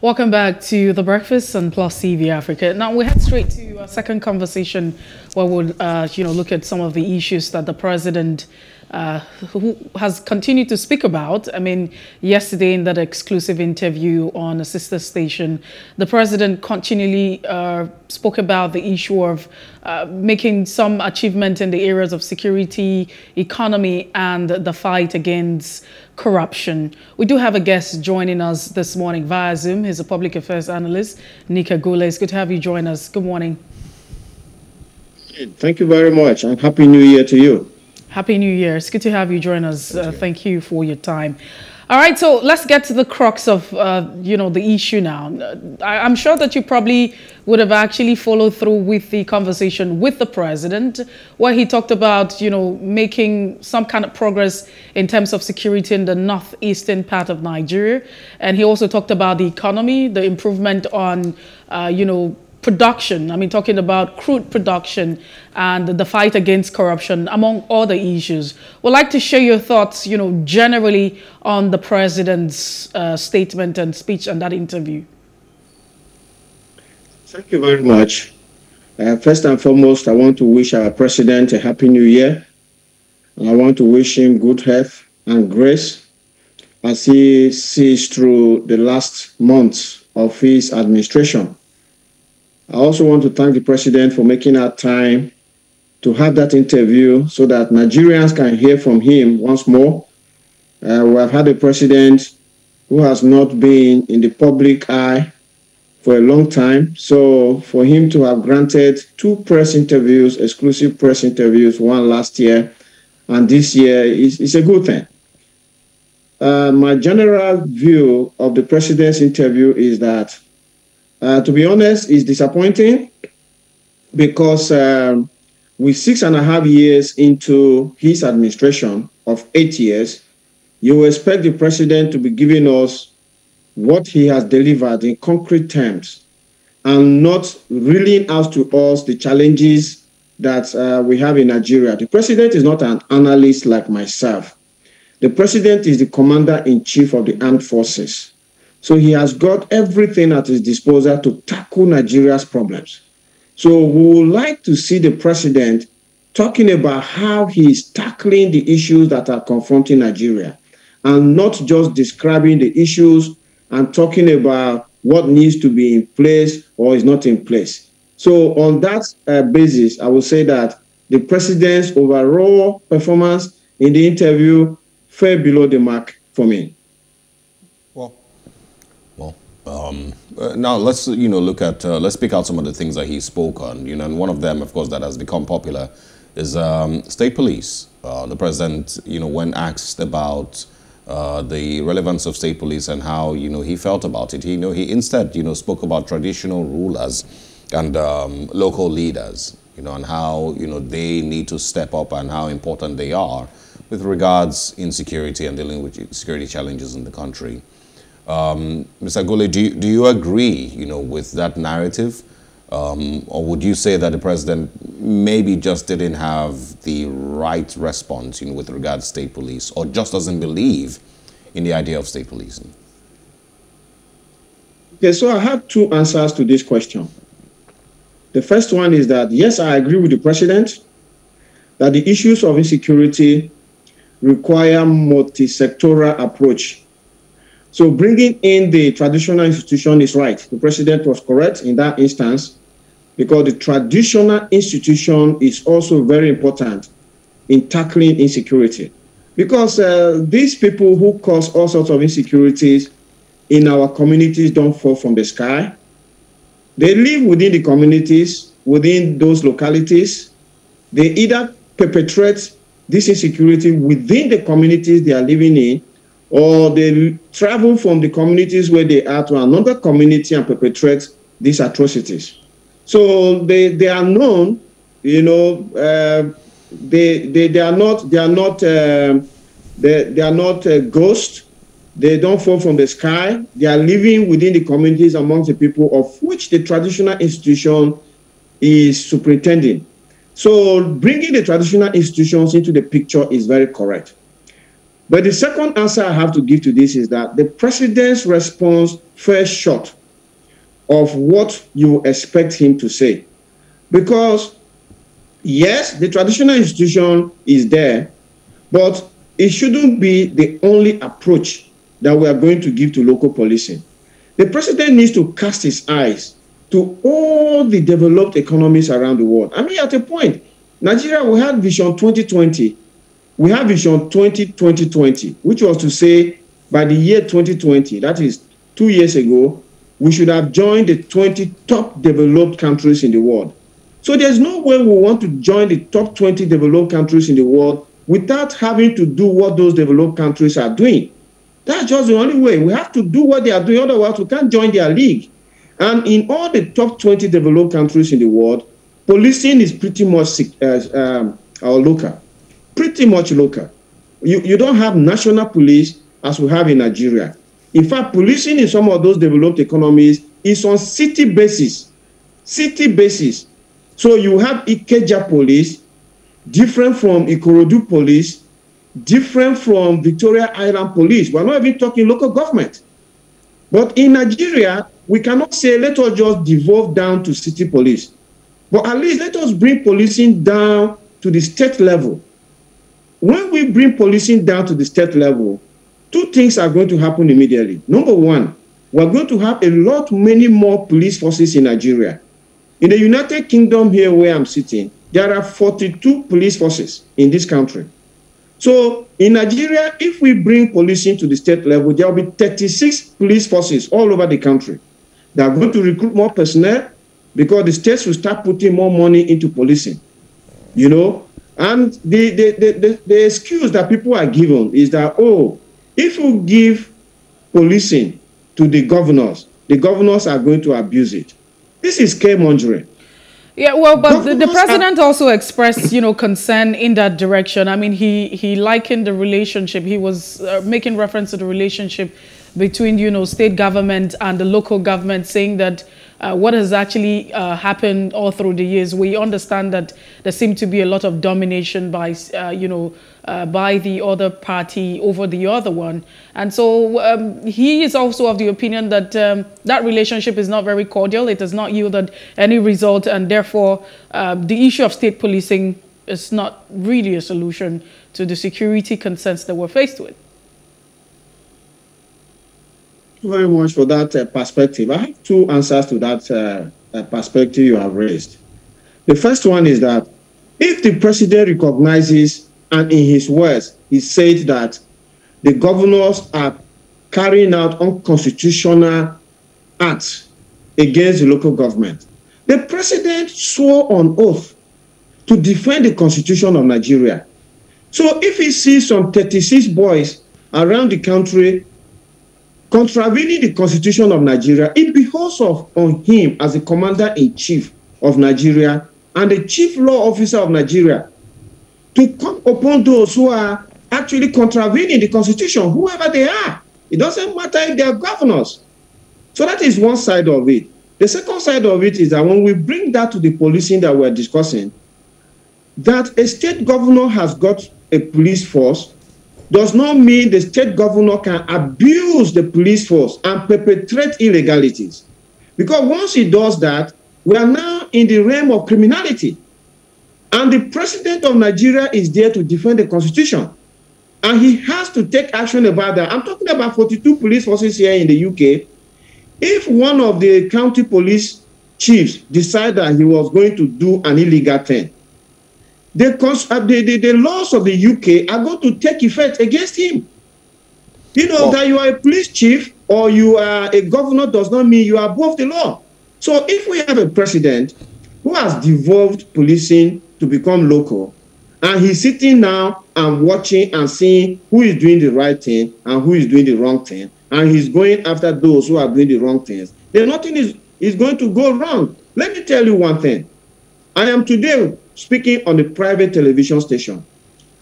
Welcome back to The Breakfast and Plus TV Africa. Now we head straight to a second conversation where we'll, uh, you know, look at some of the issues that the president uh, who has continued to speak about. I mean, yesterday in that exclusive interview on a sister station, the president continually uh, spoke about the issue of uh, making some achievement in the areas of security, economy, and the fight against corruption. We do have a guest joining us this morning via Zoom. He's a public affairs analyst, Nick Agule. It's good to have you join us. Good morning. Thank you very much, and Happy New Year to you. Happy New Year. It's good to have you join us. Thank, uh, you. thank you for your time. All right, so let's get to the crux of uh, you know the issue now. I, am sure that you probably would have actually followed through with the conversation with the president, where he talked about you know making some kind of progress in terms of security in the northeastern part of Nigeria, and he also talked about the economy, the improvement on uh, you know production. I mean, talking about crude production and the fight against corruption, among other issues. Would like to share your thoughts, you know, generally on the president's uh, statement and speech and that interview. Thank you very much. Uh, first and foremost, I want to wish our president a happy new year. And I want to wish him good health and grace as he sees through the last months of his administration. I also want to thank the president for making that time to have that interview so that Nigerians can hear from him once more. Uh, we have had a president who has not been in the public eye for a long time. So for him to have granted two press interviews, exclusive press interviews, one last year and this year is, is a good thing. Uh, my general view of the president's interview is that uh, to be honest, it's disappointing because um, with six and a half years into his administration of eight years, you expect the president to be giving us what he has delivered in concrete terms and not reeling out to us the challenges that uh, we have in Nigeria. The president is not an analyst like myself. The president is the commander in chief of the armed forces. So he has got everything at his disposal to tackle Nigeria's problems. So we would like to see the president talking about how he is tackling the issues that are confronting Nigeria and not just describing the issues and talking about what needs to be in place or is not in place. So on that uh, basis, I will say that the president's overall performance in the interview fell below the mark for me. Um, uh, now let's you know look at uh, let's pick out some of the things that he spoke on. You know, and one of them, of course, that has become popular is um, state police. Uh, the president, you know, when asked about uh, the relevance of state police and how you know he felt about it, he you know he instead you know spoke about traditional rulers and um, local leaders. You know, and how you know they need to step up and how important they are with regards insecurity and dealing with security challenges in the country. Um, Mr. Agule, do you, do you agree, you know, with that narrative? Um, or would you say that the president maybe just didn't have the right response, you know, with regards to state police, or just doesn't believe in the idea of state policing? Okay, so I have two answers to this question. The first one is that, yes, I agree with the president that the issues of insecurity require multi-sectoral approach so bringing in the traditional institution is right. The president was correct in that instance because the traditional institution is also very important in tackling insecurity. Because uh, these people who cause all sorts of insecurities in our communities don't fall from the sky. They live within the communities, within those localities. They either perpetrate this insecurity within the communities they are living in, or they travel from the communities where they are to another community and perpetrate these atrocities. So they, they are known, you know, uh, they, they, they are not, they are not, uh, they, they are not a ghost. They don't fall from the sky. They are living within the communities amongst the people of which the traditional institution is superintending. So bringing the traditional institutions into the picture is very correct. But the second answer I have to give to this is that the president's response first shot of what you expect him to say. Because, yes, the traditional institution is there, but it shouldn't be the only approach that we are going to give to local policing. The president needs to cast his eyes to all the developed economies around the world. I mean, at a point, Nigeria, we had Vision 2020. We have Vision 2020, which was to say by the year 2020, that is two years ago, we should have joined the 20 top developed countries in the world. So there's no way we want to join the top 20 developed countries in the world without having to do what those developed countries are doing. That's just the only way. We have to do what they are doing, otherwise, we can't join their league. And in all the top 20 developed countries in the world, policing is pretty much uh, um, our local, pretty much local. You, you don't have national police as we have in Nigeria. In fact, policing in some of those developed economies is on city basis. City basis. So you have Ikeja police, different from Ikorodu police, different from Victoria Island police. We're not even talking local government. But in Nigeria, we cannot say, let us just devolve down to city police. But at least let us bring policing down to the state level. When we bring policing down to the state level, two things are going to happen immediately. Number one, we're going to have a lot many more police forces in Nigeria. In the United Kingdom here where I'm sitting, there are 42 police forces in this country. So in Nigeria, if we bring policing to the state level, there will be 36 police forces all over the country. They are going to recruit more personnel because the states will start putting more money into policing. You know, and the, the, the, the, the excuse that people are given is that, oh, if you give policing to the governors, the governors are going to abuse it. This is scaremongering. Yeah, well, but the, the, president also expressed, you know, concern in that direction. I mean, he he likened the relationship. He was uh, making reference to the relationship between, you know, state government and the local government, saying that uh, what has actually uh, happened all through the years. We understand that there seemed to be a lot of domination by, uh, you know, uh, by the other party over the other one. And so um, he is also of the opinion that um, that relationship is not very cordial. It has not yielded any result. And therefore, uh, the issue of state policing is not really a solution to the security concerns that we're faced with very much for that uh, perspective. I have two answers to that uh, uh, perspective you have raised. The first one is that if the president recognizes, and in his words, he said that the governors are carrying out unconstitutional acts against the local government, the president swore on oath to defend the constitution of Nigeria. So if he sees some 36 boys around the country contravening the constitution of Nigeria, it behoves of, on him as the commander-in-chief of Nigeria and the chief law officer of Nigeria to come upon those who are actually contravening the constitution, whoever they are. It doesn't matter if they are governors. So that is one side of it. The second side of it is that when we bring that to the policing that we're discussing, that a state governor has got a police force does not mean the state governor can abuse the police force and perpetrate illegalities. Because once he does that, we are now in the realm of criminality. And the president of Nigeria is there to defend the constitution. And he has to take action about that. I'm talking about 42 police forces here in the UK. If one of the county police chiefs decided that he was going to do an illegal thing, the, uh, the, the, the, laws of the UK are going to take effect against him. You know, oh. that you are a police chief or you are a governor does not mean you are above the law. So if we have a president who has devolved policing to become local, and he's sitting now and watching and seeing who is doing the right thing and who is doing the wrong thing, and he's going after those who are doing the wrong things, then nothing is, is going to go wrong. Let me tell you one thing. I am today speaking on a private television station.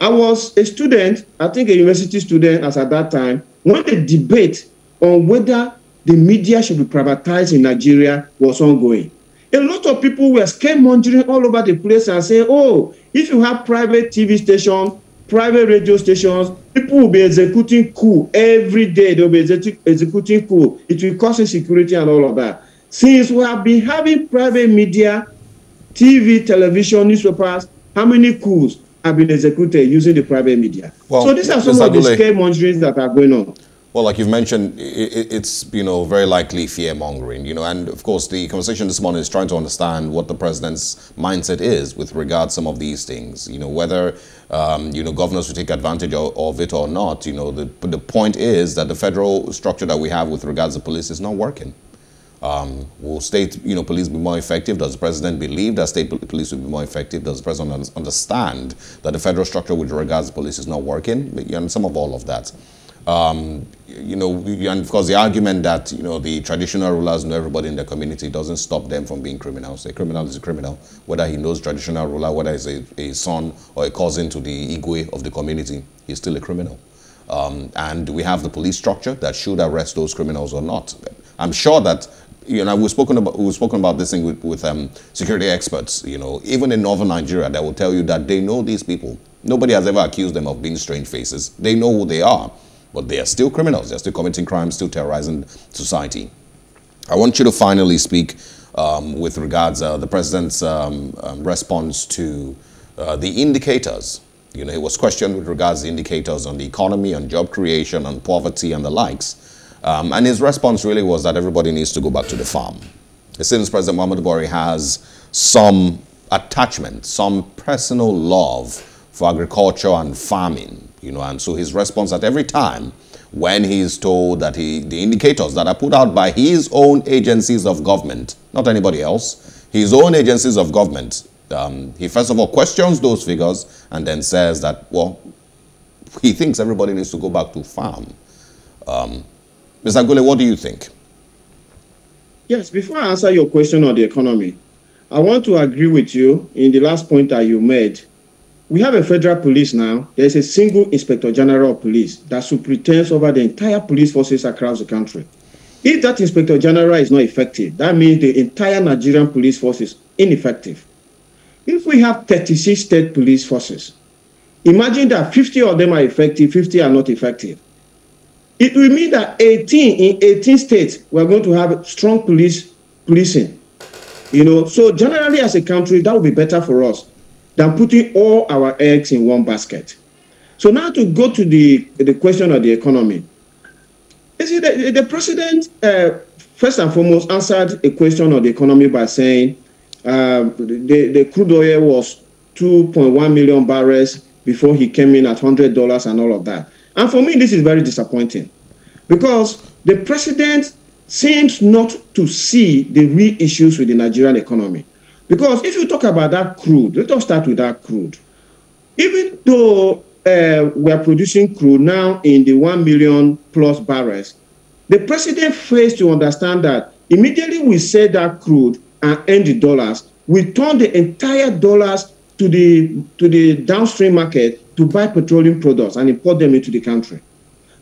I was a student, I think a university student as at that time, when the debate on whether the media should be privatized in Nigeria was ongoing. A lot of people were scaremongering all over the place and saying, oh, if you have private TV station, private radio stations, people will be executing coup every day. They'll be execu executing coup. It will cause insecurity and all of that. Since we have been having private media, TV, television, newspapers, how many coups have been executed using the private media? Well, so these are some of the scaremongerings that are going on. Well, like you've mentioned, it's you know very likely fear mongering, you know, and of course the conversation this morning is trying to understand what the president's mindset is with regard to some of these things, you know, whether um, you know governors will take advantage of, of, it or not. You know, the the point is that the federal structure that we have with regards to police is not working. Um, will state you know police be more effective? Does the president believe that state police will be more effective? Does the president understand that the federal structure with regards to police is not working? And some of all of that. Um, you know, and of course the argument that, you know, the traditional rulers know everybody in the community doesn't stop them from being criminals. A criminal is a criminal, whether he knows traditional ruler, whether he's a, a son or a cousin to the Igwe of the community, he's still a criminal. Um, and we have the police structure that should arrest those criminals or not. I'm sure that you know, we've spoken about we've spoken about this thing with, with um, security experts. You know, even in northern Nigeria, they will tell you that they know these people. Nobody has ever accused them of being strange faces. They know who they are. But they are still criminals. They're still committing crimes, still terrorizing society. I want you to finally speak um, with regards uh, the president's um, um, response to uh, the indicators. You know, he was questioned with regards to indicators on the economy, on job creation, on poverty, and the likes. Um, and his response really was that everybody needs to go back to the farm. It seems President Muhammad Buhari has some attachment, some personal love for agriculture and farming you know, and so his response at every time when he is told that he, the indicators that are put out by his own agencies of government, not anybody else, his own agencies of government, um, he first of all questions those figures and then says that, well, he thinks everybody needs to go back to farm. Um, Mr. Agule, what do you think? Yes, before I answer your question on the economy, I want to agree with you in the last point that you made we have a federal police now. There's a single inspector general of police that superintends over the entire police forces across the country. If that inspector general is not effective, that means the entire Nigerian police force is ineffective. If we have 36 state police forces, imagine that 50 of them are effective, 50 are not effective. It will mean that 18 in 18 states we're going to have strong police policing. You know, so generally as a country, that would be better for us than putting all our eggs in one basket. So now to go to the, the question of the economy. You see, the, the president, uh, first and foremost, answered a question of the economy by saying uh, the, the crude oil was 2.1 million barrels before he came in at $100 and all of that. And for me, this is very disappointing because the president seems not to see the real issues with the Nigerian economy. Because if you talk about that crude, let us start with that crude. Even though uh, we are producing crude now in the 1 million plus barrels, the president fails to understand that immediately we sell that crude and end the dollars, we turn the entire dollars to the, to the downstream market to buy petroleum products and import them into the country.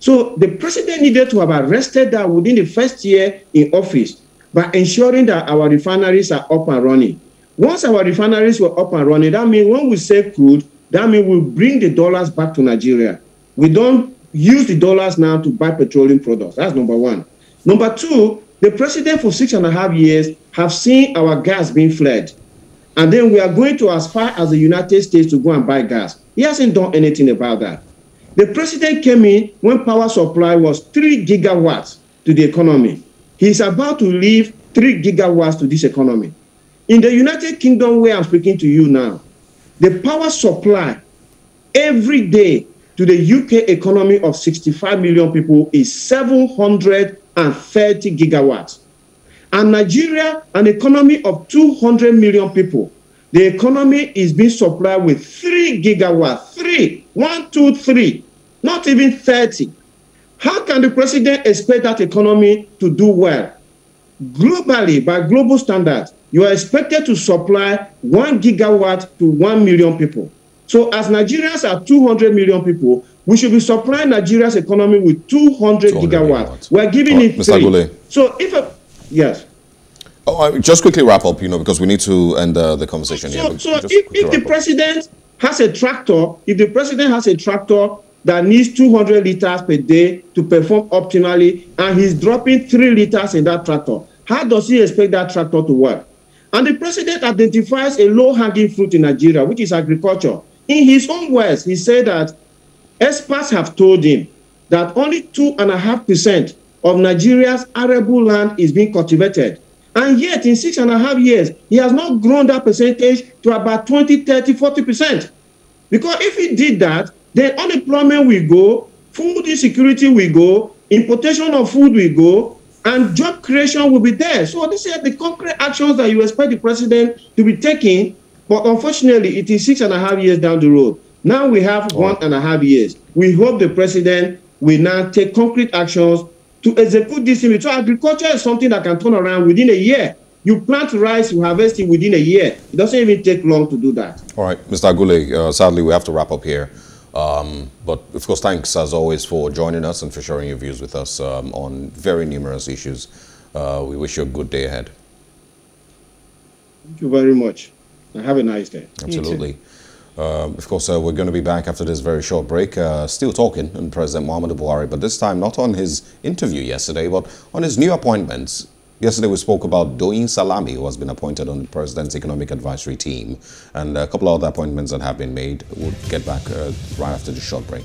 So the president needed to have arrested that within the first year in office by ensuring that our refineries are up and running. Once our refineries were up and running, that means when we sell crude, that means we bring the dollars back to Nigeria. We don't use the dollars now to buy petroleum products. That's number one. Number two, the president for six and a half years have seen our gas being fled. And then we are going to as far as the United States to go and buy gas. He hasn't done anything about that. The president came in when power supply was 3 gigawatts to the economy. He's about to leave 3 gigawatts to this economy. In the United Kingdom, where I'm speaking to you now, the power supply every day to the UK economy of 65 million people is 730 gigawatts. And Nigeria, an economy of 200 million people, the economy is being supplied with 3 gigawatts. Three, one, two, three, not even 30. How can the president expect that economy to do well? Globally, by global standards, you are expected to supply one gigawatt to one million people. So as Nigerians are 200 million people, we should be supplying Nigeria's economy with 200, 200 gigawatts. We're giving oh, it Mr. Gule. So if, a, yes. Oh, just quickly wrap up, you know, because we need to end uh, the conversation so, here. So if, if the president has a tractor, if the president has a tractor that needs 200 liters per day to perform optimally, and he's dropping three liters in that tractor, how does he expect that tractor to work? And the president identifies a low-hanging fruit in Nigeria, which is agriculture. In his own words, he said that experts have told him that only two and a half percent of Nigeria's arable land is being cultivated. And yet, in six and a half years, he has not grown that percentage to about 20, 30, 40%. Because if he did that, then unemployment will go, food insecurity will go, importation of food will go, and job creation will be there. So these are the concrete actions that you expect the president to be taking. But unfortunately, it is six and a half years down the road. Now we have oh. one and a half years. We hope the president will now take concrete actions to execute this image. So agriculture is something that can turn around within a year. You plant rice, you harvest it within a year. It doesn't even take long to do that. All right, Mr. Agule, uh, sadly we have to wrap up here. Um, but of course, thanks as always for joining us and for sharing your views with us um, on very numerous issues. Uh, we wish you a good day ahead. Thank you very much. And have a nice day. Absolutely. Uh, of course, uh, we're going to be back after this very short break, uh, still talking on President Muhammadu Buhari, but this time not on his interview yesterday, but on his new appointments. Yesterday we spoke about Doyin Salami, who has been appointed on the President's Economic Advisory Team, and a couple of other appointments that have been made. We'll get back uh, right after the short break.